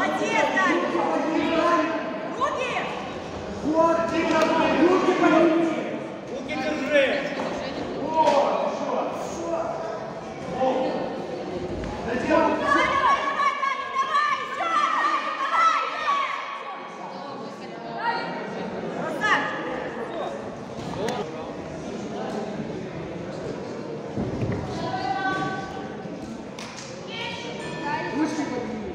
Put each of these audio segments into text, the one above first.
Дань! Руки! Вот, руки подними. Руки держи. Давай, давай, давай, Даня, давай! Еще! Давай, давай! Красавчик! Ручки подними.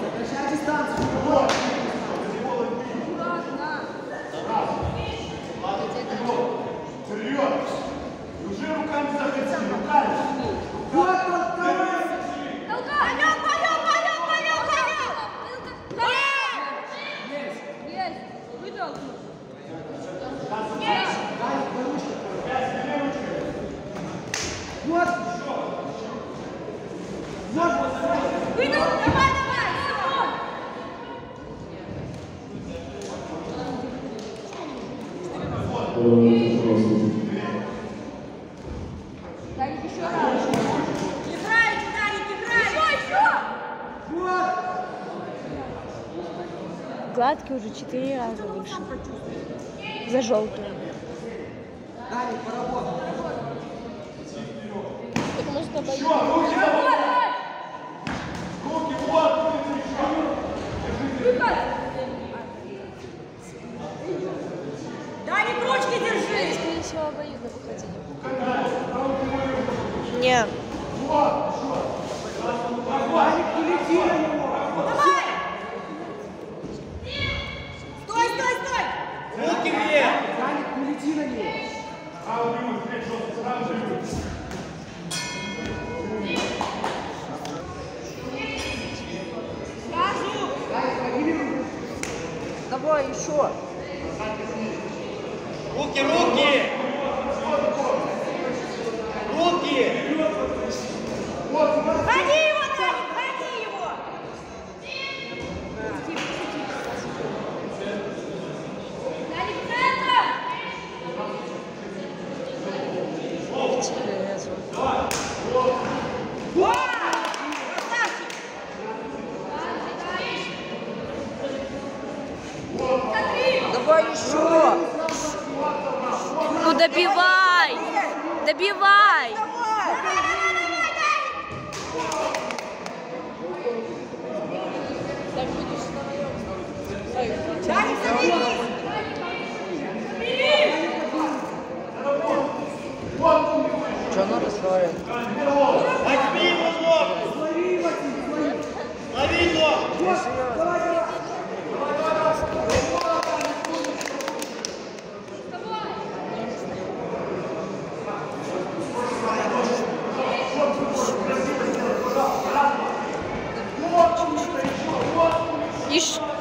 Сокращай дистанцию. Вот. Вперед! Уже руками заходи, руками! Вот, вот, давай. Пойдем, пойдем, пойдем, пойдем, пойдем! Дай, по ручке. Вот. Вот, давай, давай! Стой! Играйте, Даник, играйте! Еще, еще! Вот. Гладкий уже четыре раза выше. За желтую. Дани, поработай. Так может обойти? Не. Даник, не лети на него. Давай! Стой, стой, стой! Руки вверх. Даник, не лети на него. Сразу бегут, здесь жестко, сразу же. Давай еще. Руки. Руки. Давай еще. Ну добивай. Добивай. Давай. Возьми его ногу! Лови, Лови ногу! Давай, давай! Ишь.